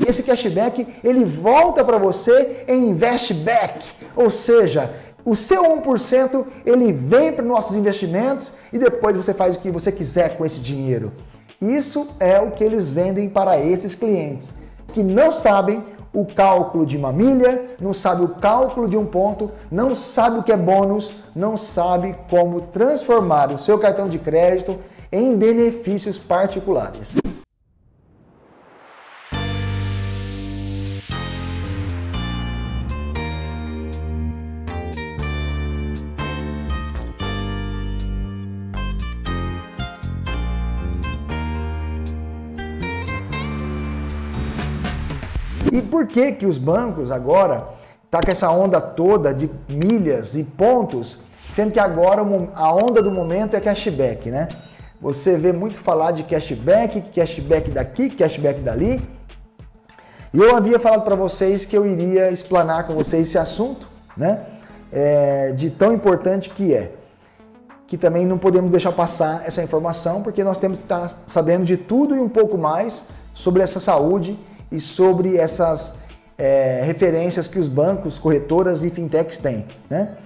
E esse cashback, ele volta para você em investback, ou seja, o seu 1% ele vem para os nossos investimentos e depois você faz o que você quiser com esse dinheiro. Isso é o que eles vendem para esses clientes que não sabem o cálculo de uma milha, não sabe o cálculo de um ponto, não sabe o que é bônus, não sabe como transformar o seu cartão de crédito em benefícios particulares. E por que que os bancos agora tá com essa onda toda de milhas e pontos, sendo que agora a onda do momento é cashback, né? Você vê muito falar de cashback, cashback daqui, cashback dali. E eu havia falado para vocês que eu iria explanar com vocês esse assunto, né? É, de tão importante que é. Que também não podemos deixar passar essa informação, porque nós temos que estar sabendo de tudo e um pouco mais sobre essa saúde e sobre essas é, referências que os bancos, corretoras e fintechs têm. Né?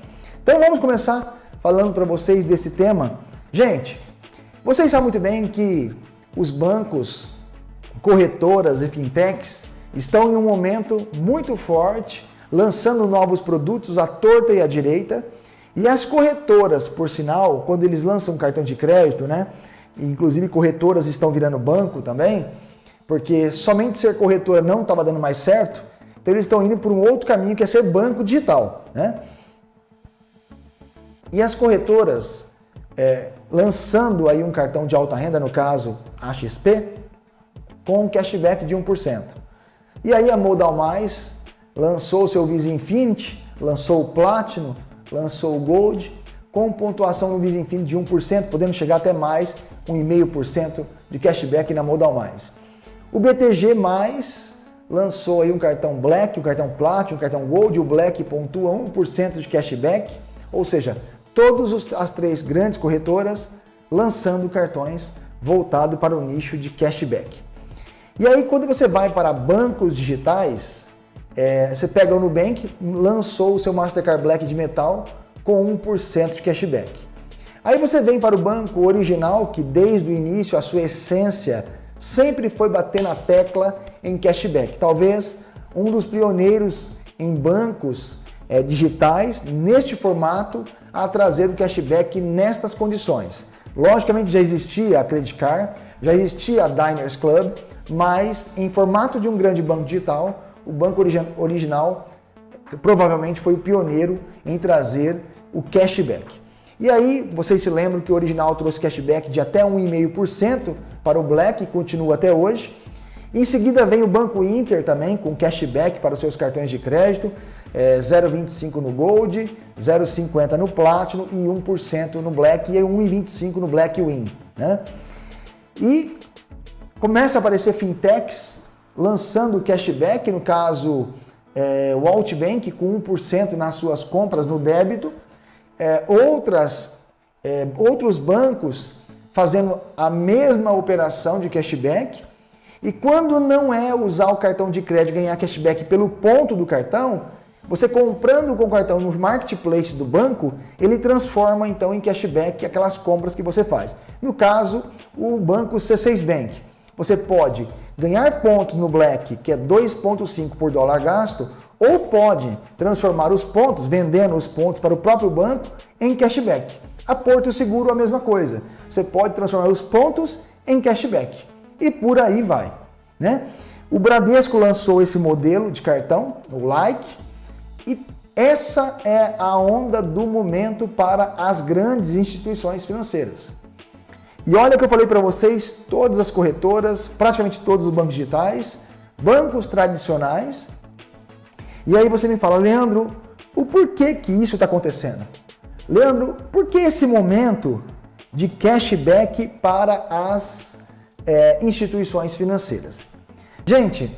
Então vamos começar falando para vocês desse tema. Gente, vocês sabem muito bem que os bancos, corretoras e fintechs estão em um momento muito forte, lançando novos produtos à torta e à direita. E as corretoras, por sinal, quando eles lançam cartão de crédito, né? Inclusive corretoras estão virando banco também porque somente ser corretora não estava dando mais certo, então eles estão indo por um outro caminho que é ser banco digital. Né? E as corretoras, é, lançando aí um cartão de alta renda, no caso a XP, com um cashback de 1%. E aí a Modal Mais lançou o seu Visa Infinity, lançou o Platinum, lançou o Gold, com pontuação no Visa Infinity de 1%, podendo chegar até mais, 1,5% de cashback na Modal Mais. O BTG lançou aí um cartão Black, um cartão Platinum, um cartão Gold, o Black pontua 1% de cashback, ou seja, todas as três grandes corretoras lançando cartões voltado para o nicho de cashback. E aí quando você vai para bancos digitais, é, você pega o Nubank, lançou o seu Mastercard Black de metal com 1% de cashback. Aí você vem para o banco original, que desde o início a sua essência sempre foi bater na tecla em cashback. Talvez um dos pioneiros em bancos é, digitais neste formato a trazer o cashback nestas condições. Logicamente já existia a Credit Card, já existia a Diners Club, mas em formato de um grande banco digital, o banco origi original provavelmente foi o pioneiro em trazer o cashback. E aí, vocês se lembram que o original trouxe cashback de até 1,5% para o Black, continua até hoje. Em seguida vem o Banco Inter também, com cashback para os seus cartões de crédito, é, 0,25 no Gold, 0,50 no Platinum e 1% no Black e 1,25 no Black Win. Né? E começa a aparecer fintechs lançando cashback, no caso é, o Altbank com 1% nas suas compras no débito, é, outras, outros bancos fazendo a mesma operação de cashback. E quando não é usar o cartão de crédito ganhar cashback pelo ponto do cartão, você comprando com o cartão no marketplace do banco, ele transforma então em cashback aquelas compras que você faz. No caso, o banco C6 Bank. Você pode ganhar pontos no Black, que é 2,5 por dólar gasto, ou pode transformar os pontos, vendendo os pontos para o próprio banco, em cashback. A Porto Seguro a mesma coisa. Você pode transformar os pontos em cashback. E por aí vai. Né? O Bradesco lançou esse modelo de cartão, o Like, e essa é a onda do momento para as grandes instituições financeiras. E olha que eu falei para vocês, todas as corretoras, praticamente todos os bancos digitais, bancos tradicionais. E aí você me fala, Leandro, o porquê que isso está acontecendo? Leandro, por que esse momento de cashback para as é, instituições financeiras? Gente,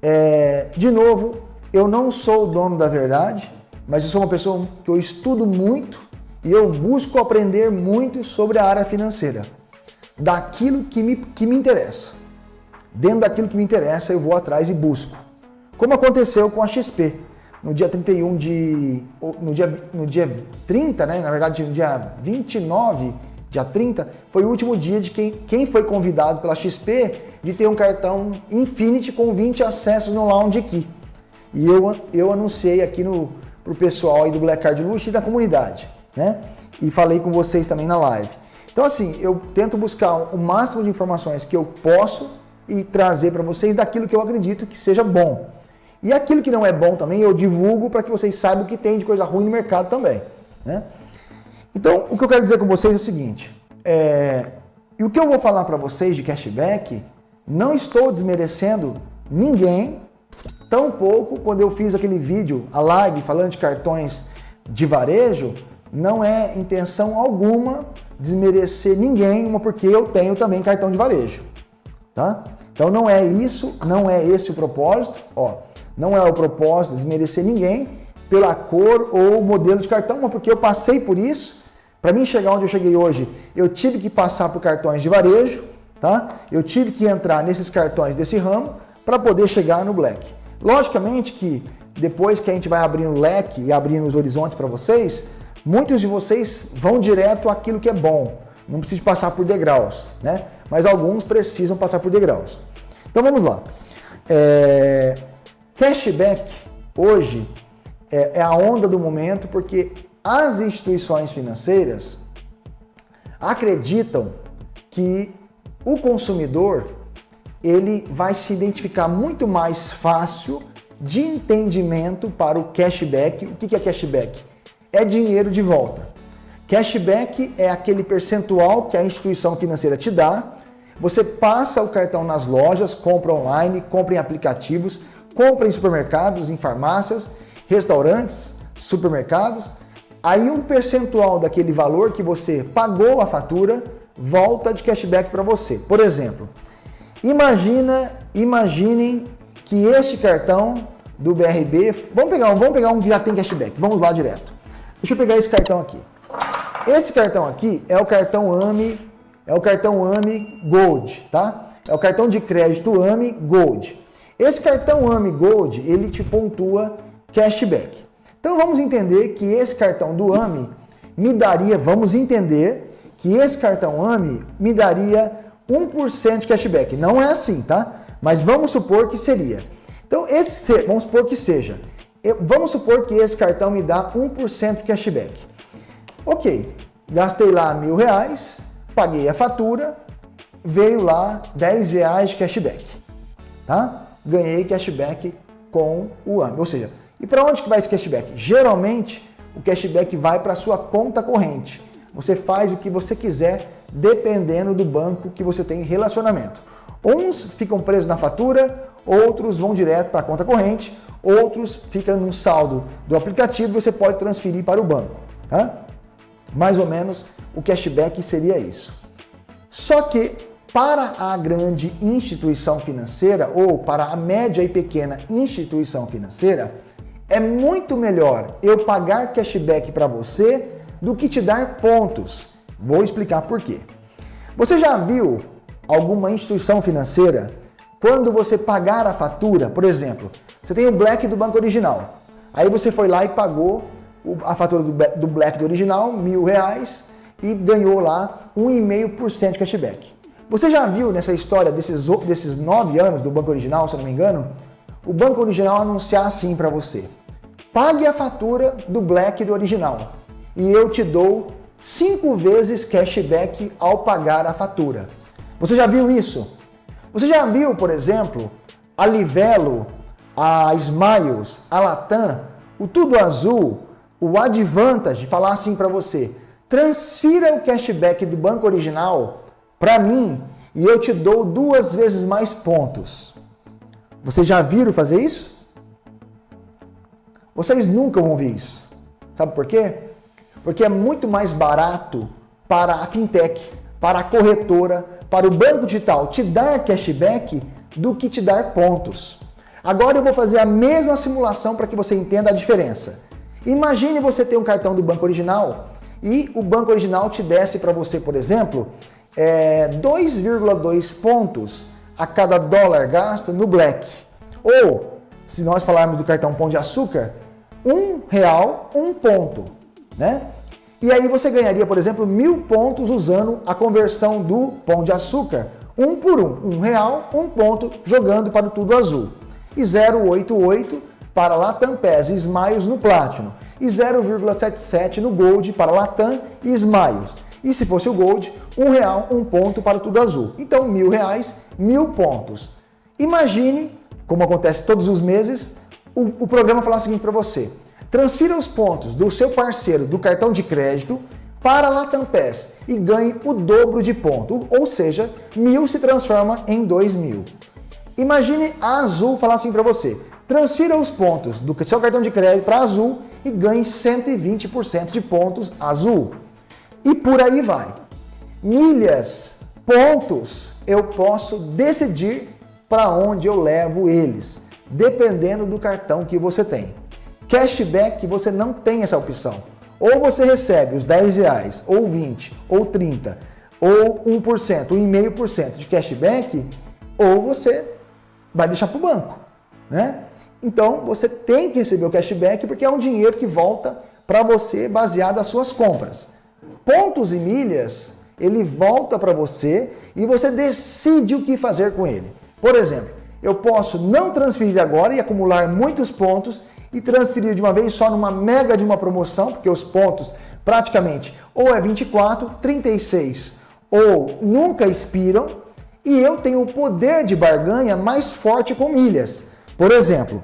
é, de novo, eu não sou o dono da verdade, mas eu sou uma pessoa que eu estudo muito e eu busco aprender muito sobre a área financeira, daquilo que me, que me interessa. dentro daquilo que me interessa, eu vou atrás e busco. Como aconteceu com a XP. No dia 31 de. No dia, no dia 30, né? Na verdade, no dia 29, dia 30, foi o último dia de quem, quem foi convidado pela XP de ter um cartão Infinity com 20 acessos no Lounge aqui. E eu, eu anunciei aqui no, pro pessoal aí do Black Card Luxo e da comunidade, né? E falei com vocês também na live. Então, assim, eu tento buscar o máximo de informações que eu posso e trazer para vocês daquilo que eu acredito que seja bom. E aquilo que não é bom também eu divulgo para que vocês saibam o que tem de coisa ruim no mercado também. Né? Então, o que eu quero dizer com vocês é o seguinte: é, e o que eu vou falar para vocês de cashback, não estou desmerecendo ninguém, tampouco quando eu fiz aquele vídeo, a live falando de cartões de varejo, não é intenção alguma desmerecer ninguém, uma porque eu tenho também cartão de varejo, tá? Então não é isso, não é esse o propósito, ó. Não é o propósito desmerecer ninguém pela cor ou modelo de cartão, mas porque eu passei por isso. Para mim chegar onde eu cheguei hoje, eu tive que passar por cartões de varejo, tá? Eu tive que entrar nesses cartões desse ramo para poder chegar no Black. Logicamente que depois que a gente vai abrindo o leque e abrindo os horizontes para vocês, muitos de vocês vão direto àquilo que é bom. Não precisa passar por degraus, né? Mas alguns precisam passar por degraus. Então vamos lá. É... Cashback hoje é, é a onda do momento porque as instituições financeiras acreditam que o consumidor ele vai se identificar muito mais fácil de entendimento para o cashback. O que é cashback? É dinheiro de volta. Cashback é aquele percentual que a instituição financeira te dá. Você passa o cartão nas lojas, compra online, compra em aplicativos, compra em supermercados, em farmácias, restaurantes, supermercados. Aí um percentual daquele valor que você pagou a fatura volta de cashback para você. Por exemplo, imagina, imaginem que este cartão do BRB, vamos pegar, vamos pegar um que já tem cashback, vamos lá direto. Deixa eu pegar esse cartão aqui. Esse cartão aqui é o cartão AMI, é o cartão AMI Gold, tá? É o cartão de crédito AMI Gold. Esse cartão AMI Gold, ele te pontua cashback. Então vamos entender que esse cartão do AMI me daria, vamos entender que esse cartão AMI me daria 1% de cashback. Não é assim, tá? Mas vamos supor que seria. Então, esse, vamos supor que seja. Vamos supor que esse cartão me dá 1% de cashback. Ok, gastei lá mil reais, paguei a fatura, veio lá 10 reais de cashback. Tá? Ganhei cashback com o AMI. Ou seja, e para onde que vai esse cashback? Geralmente, o cashback vai para sua conta corrente. Você faz o que você quiser, dependendo do banco que você tem relacionamento. Uns ficam presos na fatura, outros vão direto para a conta corrente, outros ficam no saldo do aplicativo e você pode transferir para o banco. Tá? Mais ou menos o cashback seria isso. Só que para a grande instituição financeira ou para a média e pequena instituição financeira, é muito melhor eu pagar cashback para você do que te dar pontos. Vou explicar por quê. Você já viu alguma instituição financeira quando você pagar a fatura, por exemplo, você tem o Black do Banco Original, aí você foi lá e pagou a fatura do Black do Original, mil reais, e ganhou lá 1,5% de cashback. Você já viu nessa história desses, desses nove anos do Banco Original, se não me engano, o Banco Original anunciar assim para você: pague a fatura do Black do Original e eu te dou cinco vezes cashback ao pagar a fatura. Você já viu isso? Você já viu, por exemplo, a Livelo, a Smiles, a Latam, o Tudo Azul, o Advantage falar assim para você: transfira o cashback do banco original para mim e eu te dou duas vezes mais pontos. Vocês já viram fazer isso? Vocês nunca vão ver isso. Sabe por quê? Porque é muito mais barato para a fintech, para a corretora, para o banco digital te dar cashback do que te dar pontos. Agora eu vou fazer a mesma simulação para que você entenda a diferença. Imagine você ter um cartão do banco original e o banco original te desse para você, por exemplo, é, 2,2 pontos a cada dólar gasto no Black. Ou, se nós falarmos do cartão Pão de Açúcar, um real, um ponto, né? E aí você ganharia, por exemplo, mil pontos usando a conversão do Pão de Açúcar, um por um, um real, um ponto, jogando para o Tudo Azul. E 0,88 para Latam PES e Smiles no Platinum. E 0,77 no Gold para Latam e Smiles. E se fosse o Gold, um real, um ponto para o Tudo Azul. Então, mil reais, mil pontos. Imagine, como acontece todos os meses, o, o programa falar o seguinte para você. Transfira os pontos do seu parceiro do cartão de crédito para a Latam PES e ganhe o dobro de ponto, ou seja, mil se transforma em dois mil. Imagine a Azul falar assim para você: transfira os pontos do seu cartão de crédito para Azul e ganhe 120% de pontos Azul. E por aí vai. Milhas, pontos, eu posso decidir para onde eu levo eles, dependendo do cartão que você tem. Cashback, você não tem essa opção. Ou você recebe os 10 reais, ou 20, ou 30, ou 1%, 1,5% de cashback, ou você vai deixar para o banco. Né? Então você tem que receber o cashback porque é um dinheiro que volta para você baseado nas suas compras. Pontos e milhas, ele volta para você e você decide o que fazer com ele. Por exemplo, eu posso não transferir agora e acumular muitos pontos e transferir de uma vez só numa mega de uma promoção, porque os pontos praticamente ou é 24, 36 ou nunca expiram, e eu tenho o poder de barganha mais forte com milhas. Por exemplo,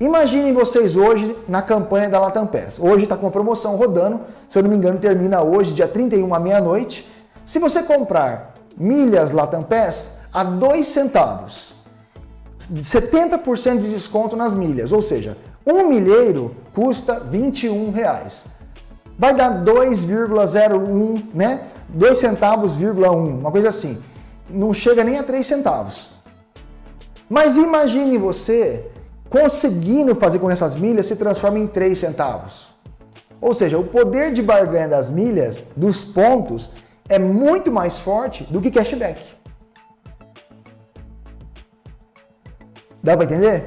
imaginem vocês hoje na campanha da Latam Pass. Hoje está com uma promoção rodando, se eu não me engano termina hoje, dia 31 à meia-noite. Se você comprar milhas Latam Pass a 2 centavos, 70% de desconto nas milhas, ou seja, um milheiro custa 21 reais. Vai dar 2,01, né? 2 centavos, vírgula 1, uma coisa assim. Não chega nem a 3 centavos. Mas imagine você conseguindo fazer com que essas milhas se transformem em 3 centavos. Ou seja, o poder de barganha das milhas, dos pontos, é muito mais forte do que cashback. Dá para entender?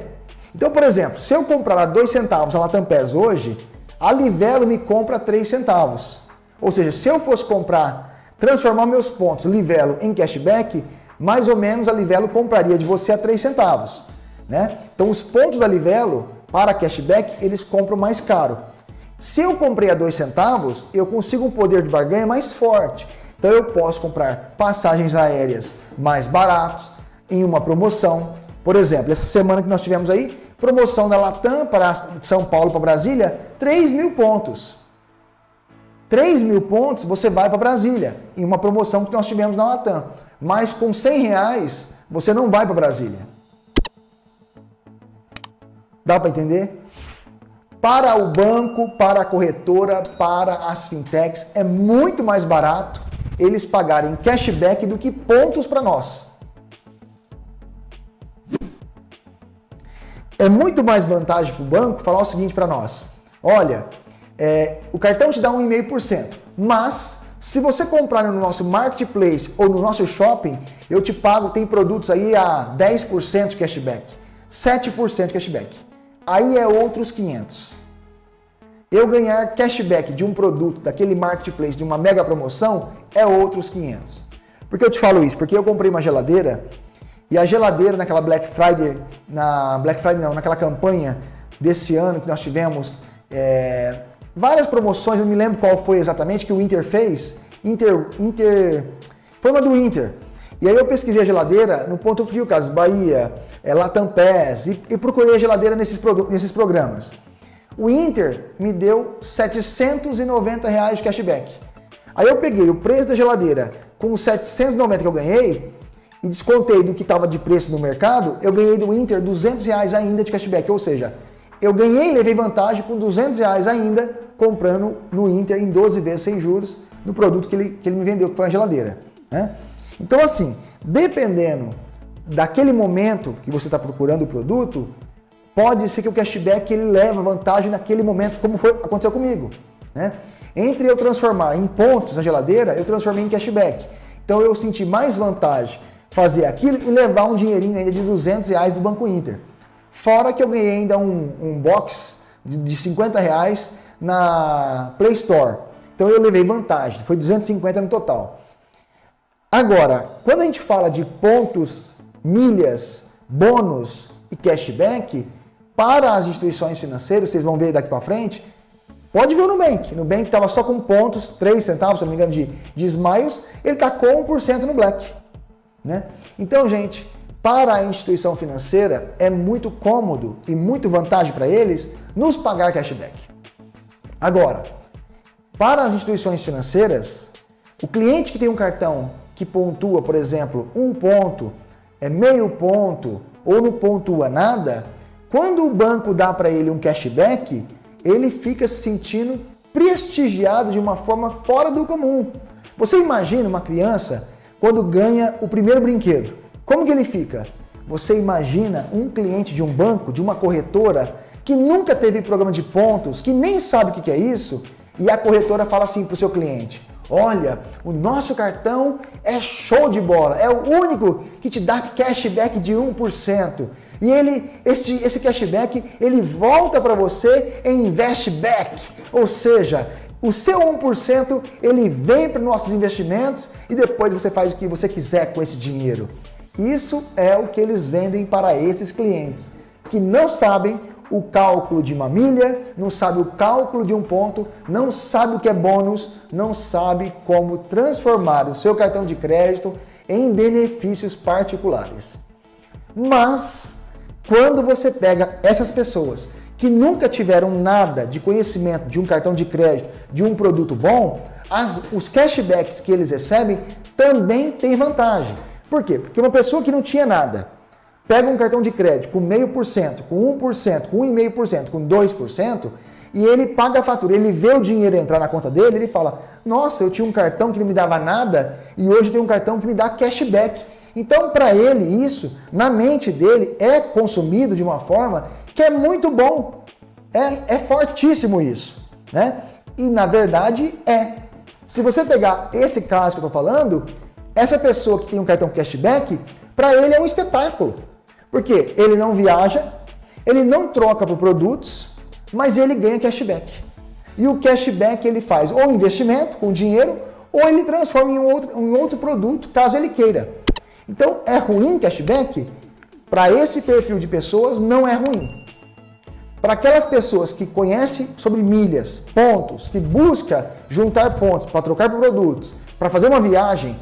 Então, por exemplo, se eu comprar a 2 centavos a Latam PES hoje, a Livelo me compra 3 centavos. Ou seja, se eu fosse comprar, transformar meus pontos Livelo em cashback, mais ou menos a Livelo compraria de você a 3 centavos. Né? Então, os pontos da Livelo para cashback, eles compram mais caro. Se eu comprei a 2 centavos, eu consigo um poder de barganha mais forte. Então, eu posso comprar passagens aéreas mais baratos, em uma promoção, por exemplo, essa semana que nós tivemos aí, promoção da Latam para São Paulo para Brasília, 3 mil pontos. 3 mil pontos você vai para Brasília, em uma promoção que nós tivemos na Latam. Mas com 100 reais você não vai para Brasília. Dá para entender? Para o banco, para a corretora, para as fintechs, é muito mais barato eles pagarem cashback do que pontos para nós. é muito mais vantagem para o banco falar o seguinte para nós: olha, é, o cartão te dá 1,5%, mas se você comprar no nosso marketplace ou no nosso shopping, eu te pago, tem produtos aí a 10% de cashback, 7% de cashback. Aí é outros 500. Eu ganhar cashback de um produto daquele marketplace, de uma mega promoção, é outros 500. Por que eu te falo isso? Porque eu comprei uma geladeira e a geladeira naquela Black Friday, na Black Friday não, naquela campanha desse ano que nós tivemos é, várias promoções, eu não me lembro qual foi exatamente, que o Inter fez. Inter, Inter, foi uma do Inter. E aí eu pesquisei a geladeira no Ponto Frio, Casas Bahia, é, Latam Pass, e, e procurei a geladeira nesses, nesses programas. O Inter me deu 790 reais de cashback. Aí eu peguei o preço da geladeira com os 790 que eu ganhei e descontei do que estava de preço no mercado, eu ganhei do Inter 200 reais ainda de cashback. Ou seja, eu ganhei e levei vantagem com 200 reais ainda comprando no Inter em 12 vezes sem juros do produto que ele, que ele me vendeu, que foi a geladeira. Né? Então, assim, dependendo daquele momento que você está procurando o produto, pode ser que o cashback ele leva vantagem naquele momento, como foi aconteceu comigo. Né? Entre eu transformar em pontos a geladeira, eu transformei em cashback. Então eu senti mais vantagem fazer aquilo e levar um dinheirinho ainda de 200 reais do Banco Inter. Fora que eu ganhei ainda um, um box de 50 reais na Play Store. Então eu levei vantagem, foi 250 no total. Agora, quando a gente fala de pontos, milhas, bônus e cashback, para as instituições financeiras, vocês vão ver daqui para frente, pode ver o Nubank. Nubank estava só com pontos, 3 centavos, se não me engano, de, de Smiles, ele está com 1% no Black. Né? Então, gente, para a instituição financeira é muito cômodo e muito vantagem para eles nos pagar cashback. Agora, para as instituições financeiras, o cliente que tem um cartão que pontua, por exemplo, um ponto, é meio ponto ou não pontua nada, quando o banco dá para ele um cashback, ele fica se sentindo prestigiado de uma forma fora do comum. Você imagina uma criança quando ganha o primeiro brinquedo? Como que ele fica? Você imagina um cliente de um banco, de uma corretora, que nunca teve programa de pontos, que nem sabe o que é isso, e a corretora fala assim para o seu cliente: Olha, o nosso cartão é show de bola, é o único que te dá cashback de 1%. E ele, esse, esse cashback, ele volta para você em investback, ou seja, o seu 1% ele vem para nossos investimentos e depois você faz o que você quiser com esse dinheiro. Isso é o que eles vendem para esses clientes que não sabem o cálculo de uma milha, não sabe o cálculo de um ponto, não sabe o que é bônus, não sabe como transformar o seu cartão de crédito em benefícios particulares. Mas quando você pega essas pessoas que nunca tiveram nada de conhecimento de um cartão de crédito, de um produto bom, as, os cashbacks que eles recebem também têm vantagem. Por quê? Porque uma pessoa que não tinha nada, pega um cartão de crédito com meio por cento, com 1%, com 1,5%, com 2%, e ele paga a fatura, ele vê o dinheiro entrar na conta dele, ele fala: Nossa, eu tinha um cartão que não me dava nada e hoje tem um cartão que me dá cashback. Então, para ele, isso, na mente dele, é consumido de uma forma que é muito bom. É, é fortíssimo isso. Né? E na verdade é. Se você pegar esse caso que eu estou falando, essa pessoa que tem um cartão cashback, para ele é um espetáculo. Porque ele não viaja, ele não troca por produtos, mas ele ganha cashback. E o cashback ele faz ou investimento com dinheiro, ou ele transforma em um outro, em outro produto, caso ele queira. Então é ruim cashback? Para esse perfil de pessoas não é ruim. Para aquelas pessoas que conhecem sobre milhas, pontos, que busca juntar pontos para trocar por produtos, para fazer uma viagem,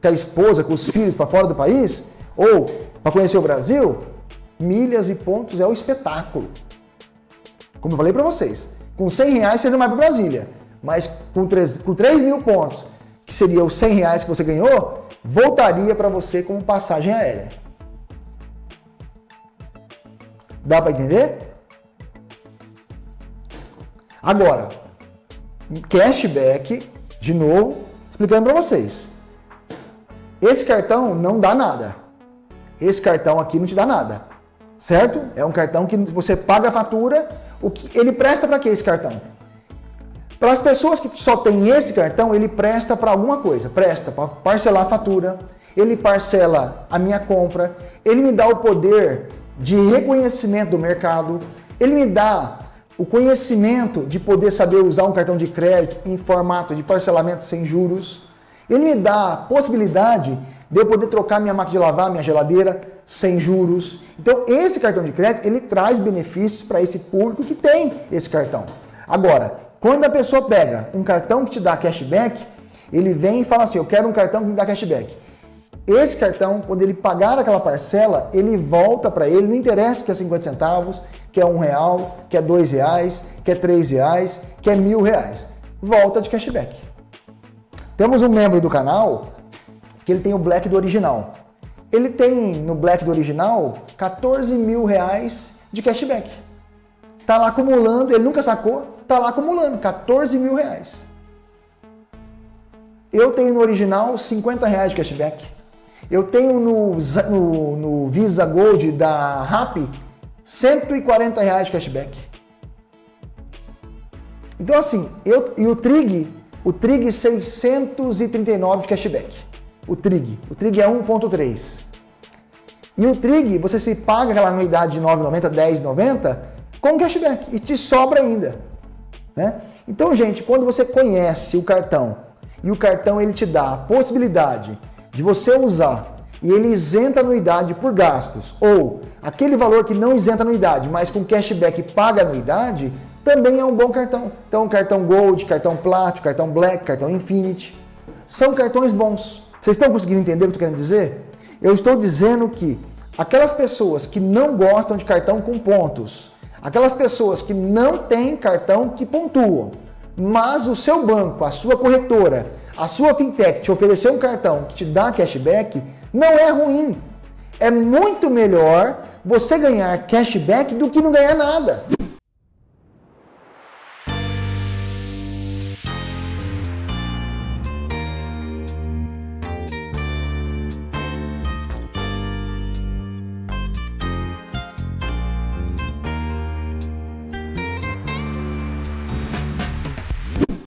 com a esposa, com os filhos para fora do país, ou para conhecer o Brasil, milhas e pontos é o espetáculo. Como eu falei para vocês, com 100 reais você não vai para Brasília, mas com 3, com 3 mil pontos, que seria os 100 reais que você ganhou, voltaria para você como passagem aérea. Dá para entender? Agora, cashback, de novo, explicando para vocês. Esse cartão não dá nada. Esse cartão aqui não te dá nada. Certo? É um cartão que você paga a fatura. O que ele presta para que esse cartão? Para as pessoas que só têm esse cartão, ele presta para alguma coisa. Presta para parcelar a fatura, ele parcela a minha compra, ele me dá o poder de reconhecimento do mercado, ele me dá o conhecimento de poder saber usar um cartão de crédito em formato de parcelamento sem juros. Ele me dá a possibilidade de eu poder trocar minha máquina de lavar, minha geladeira, sem juros. Então, esse cartão de crédito, ele traz benefícios para esse público que tem esse cartão. Agora, quando a pessoa pega um cartão que te dá cashback, ele vem e fala assim, eu quero um cartão que me dá cashback. Esse cartão, quando ele pagar aquela parcela, ele volta para ele, não interessa que é 50 centavos, que é um real, que é dois reais, que é três reais, que é mil reais. Volta de cashback. Temos um membro do canal que ele tem o Black do original. Ele tem no Black do original 14 mil reais de cashback. Tá lá acumulando, ele nunca sacou, tá lá acumulando 14 mil reais. Eu tenho no original 50 reais de cashback. Eu tenho no, no, no Visa Gold da Rappi 140 reais de cashback. Então assim, eu, e o Trig, o Trig 639 de cashback. O TRIG. O TRIG é 1.3. E o TRIG, você se paga aquela anuidade de 9,90, 10,90 com cashback e te sobra ainda. Né? Então, gente, quando você conhece o cartão e o cartão ele te dá a possibilidade de você usar e ele isenta anuidade por gastos ou aquele valor que não isenta anuidade, mas com cashback paga anuidade, também é um bom cartão. Então, cartão Gold, cartão Platinum, cartão Black, cartão Infinity, são cartões bons. Vocês estão conseguindo entender o que eu estou querendo dizer? Eu estou dizendo que aquelas pessoas que não gostam de cartão com pontos, aquelas pessoas que não têm cartão que pontuam, mas o seu banco, a sua corretora, a sua fintech te ofereceu um cartão que te dá cashback, não é ruim. É muito melhor você ganhar cashback do que não ganhar nada.